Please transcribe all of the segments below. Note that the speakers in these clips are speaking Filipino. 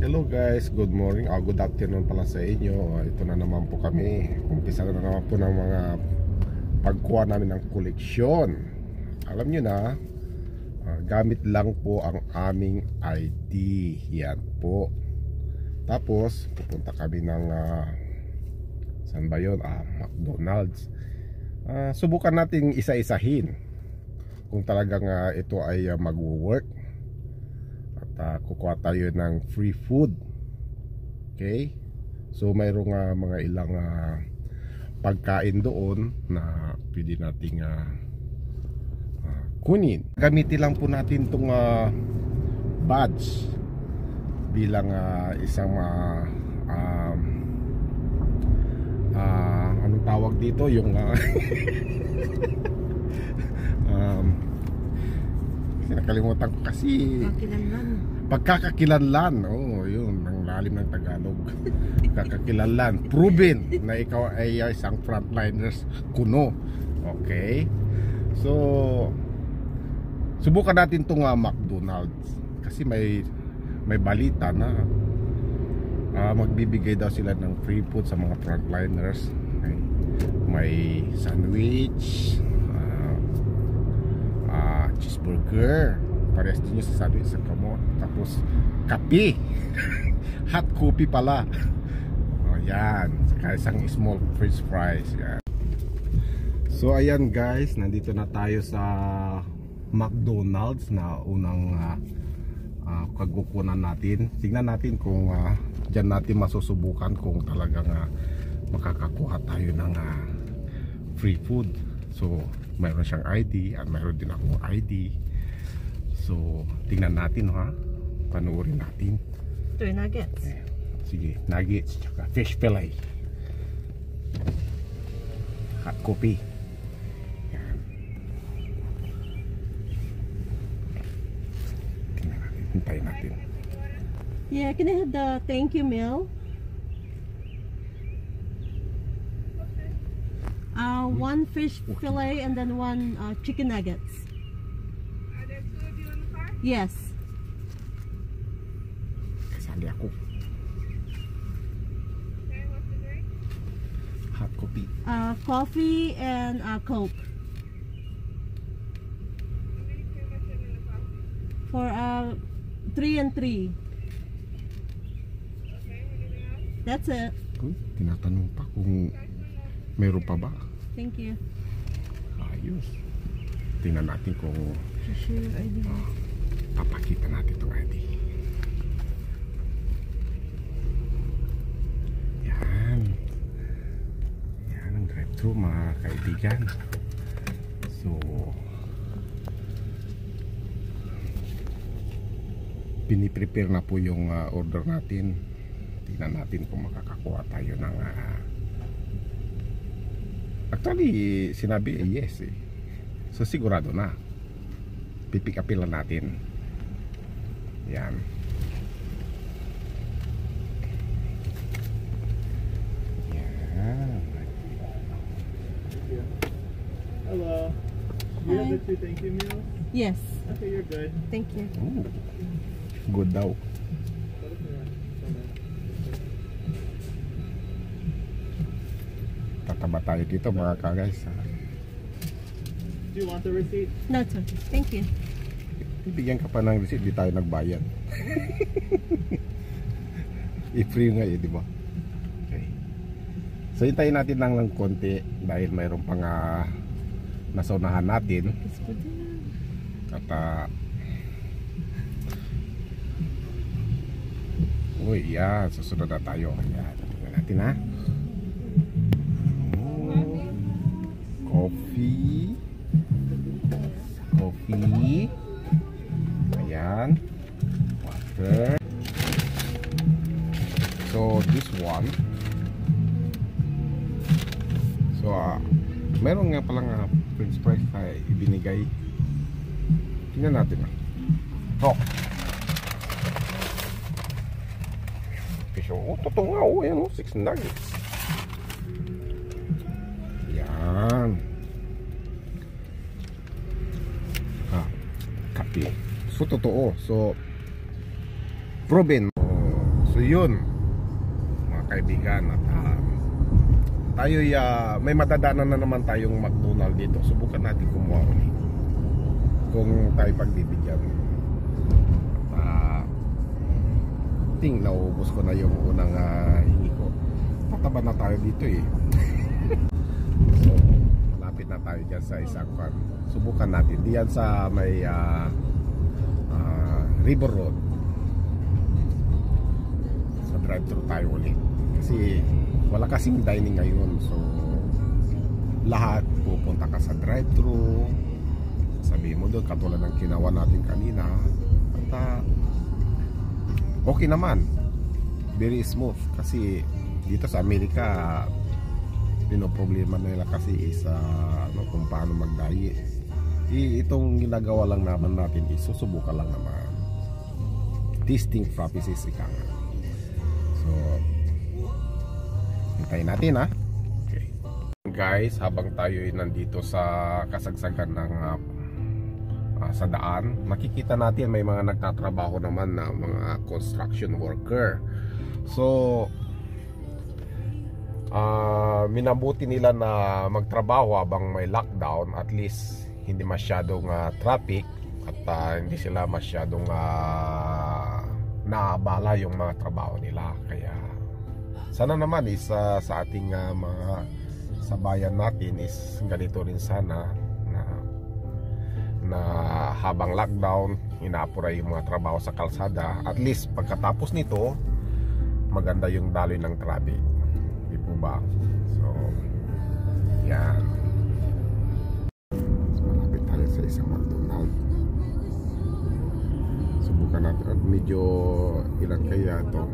Hello guys, good morning, ah, good afternoon pala sa inyo. Ah, Ito na naman po kami. Umpisa na naman po ng mga pagkuha namin ng koleksyon. Alam nyo na, ah, gamit lang po ang aming ID Yan po. Tapos, pupunta kami ng ah, Saan ba yun? Ah, McDonald's. Ah, Subukan nating isa-isahin Kung talagang ah, ito ay ah, mag-work uh, kukuha tayo ng free food. Okay? So mayroong uh, mga ilang uh, pagkain doon na pwede nating uh, uh, kunin. Gamitin lang po natin itong uh, badge bilang uh, isang uh, um, uh, anong tawag dito? Yung uh, um, nakalimutan ko kasi. Kakilanlan. pagkakakilanlan. Oh yun. Ang lalim ng Tagalog. Pagkakakilanlan. Proven na ikaw ay isang frontliners kuno. Okay? So subukan natin tong uh, McDonald's. Kasi may may balita na uh, magbibigay daw sila ng free food sa mga frontliners. Okay. may sandwich. ah, cheeseburger. Parehas din yung sa sandwich sa kamot tapos kape. Hot coffee pala. O yan. Saka small french fries. Yan. so ayan guys. Nandito na tayo sa McDonald's na unang uh, uh, kagukunan natin. Tingnan natin kung uh, dyan natin masusubukan kung talagang uh, makakakuha tayo ng uh, free food. So mayroon siyang ID at mayroon din akong ID so tingnan natin ha? Panoorin natin. Yung nuggets. sige nuggets tsaka fish fillet. Hot coffee. Yan tingnan natin hintayin natin. Yeah, can I have the thank you meal? One fish fillet and then one uh, chicken nuggets. Are there two of you in the car? Yes. kasali ako Okay, what's the drink? hot coffee Uh, coffee and uh, Coke. How many creamers are in the coffee? For uh, three and three. Okay? That's it. Uy, tinatanong pa kung meron pa ba Thank you. ayos. Tingnan natin kung Share your ID. papakita natin itong ID yan. Yan ang drive thru mga kaibigan. So piniprepare na po yung ah, order natin. Tingnan natin kung makakakuha tayo ng ah, actually sinabi eh, yes eh so sigurado na pipick upin lang natin yan yan Hello. Do you have the two thank you meals? Yes. Okay, you're good. Thank you. Ooh, good daw tataba tayo dito mga ka-guys. Do you want the receipt? No, it's okay. Thank you. bibigyan ka pa ng receipt di tayo nagbayad i-free nga eh di ba okay. so hintayin natin lang ng konti dahil mayroon pang uh, nasaunahan natin. At uh, Uy, yan. Susunod na tayo. Yan. Tingnan natin ha. Coffee. Coffee. Ayan. Water. So, this one. So, ah, meron nga palang uh, french fries na ibinigay Tingnan natin ah. Oh. Fish oh, totoo nga oh, yan oh, six nuggets. Yan. Ah, kape. So totoo. So proven. So yun, mga kaibigan at ah, tayo may madadaanan na naman tayong McDonald dito. Subukan natin kumuha ulit. Kung tayo pagbibigyan. At ah, ting naubos ko na yung unang ah, hingi ko. Tataba na tayo dito eh. malapit na tayo dyan sa isang kwan. Subukan natin. Diyan sa may ah, ah, River Road. Sa drive-thru tayo ulit. Kasi wala kasing dining ngayon. So lahat pupunta ka sa drive-thru. Sabi mo doon katulad ng ginawa natin kanina. At ah, okay naman. Very smooth. Kasi dito sa Amerika pinoproblema nila kasi is ah, ano, kung paano magdayi I, itong ginagawa lang naman natin is susubukan lang naman tasting purposes ika nga So, hintayin natin ha. Okay. Guys, habang tayo ay nandito sa kasagsagan ng ah, ah, sa daan, makikita natin may mga nagtatrabaho naman na mga construction worker. So, minabuti nila na magtrabaho habang may lockdown at least hindi masyadong ah, traffic at ah, hindi sila masyadong ah, naabala yung mga trabaho nila. Kaya sana naman is ah, sa ating ah, mga sa bayan natin is ganito rin sana na na habang lockdown inaapura yung mga trabaho sa kalsada. At least pagkatapos nito maganda yung daloy ng traffic. Di po ba medyo ilan kaya to?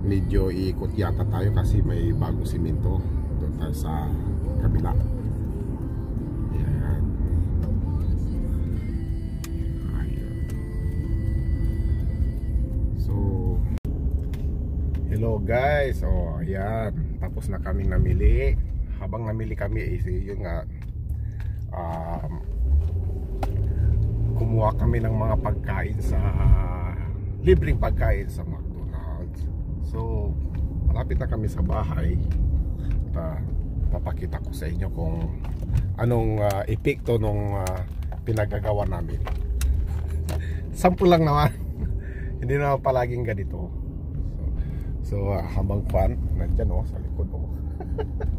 Medyo iikot yata tayo kasi may bagong simento doon tayo sa kabila. Yan ayun. So hello guys. Oh ayan. Tapos na kaming namili. Habang namili kami is yun nga um, kumuha kami ng mga pagkain sa libreng pagkain sa McDonald's. So, malapit na kami sa bahay. At, papakita ko sa inyo kung anong ah, epekto nung ah, pinagagawa namin. Sample lang naman. Hindi naman palaging ganito. So, so ah, habang fan, nandyan oh, sa likod oh.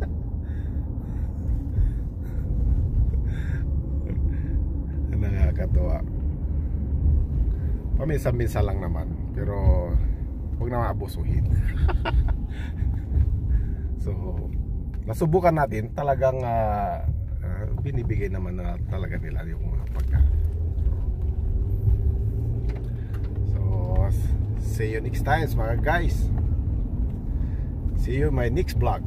paminsan-minsan lang naman pero huwag na maabusuhin so nasubukan natin talagang ah, binibigay naman na talaga nila yung mga pagkain so see you next time mga guys. See you in my next vlog